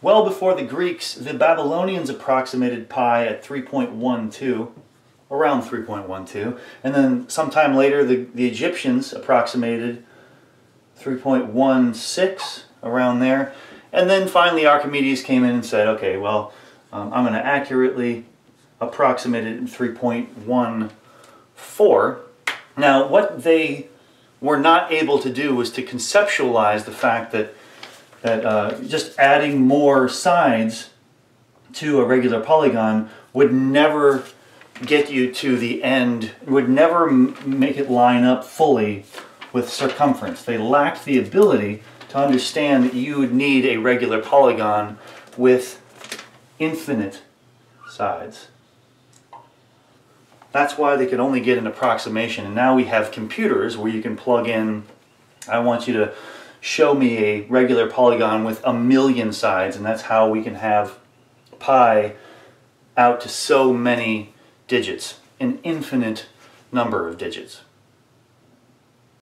Well before the Greeks, the Babylonians approximated pi at 3.12, around 3.12, and then sometime later the, the Egyptians approximated 3.16, around there. And then finally Archimedes came in and said, okay, well, um, I'm going to accurately approximate it in 3.14. Now, what they were not able to do was to conceptualize the fact that, that uh, just adding more sides to a regular polygon would never get you to the end, would never make it line up fully with circumference. They lacked the ability to understand that you would need a regular polygon with infinite sides. That's why they could only get an approximation. And now we have computers where you can plug in, I want you to show me a regular polygon with a million sides, and that's how we can have pi out to so many digits, an infinite number of digits.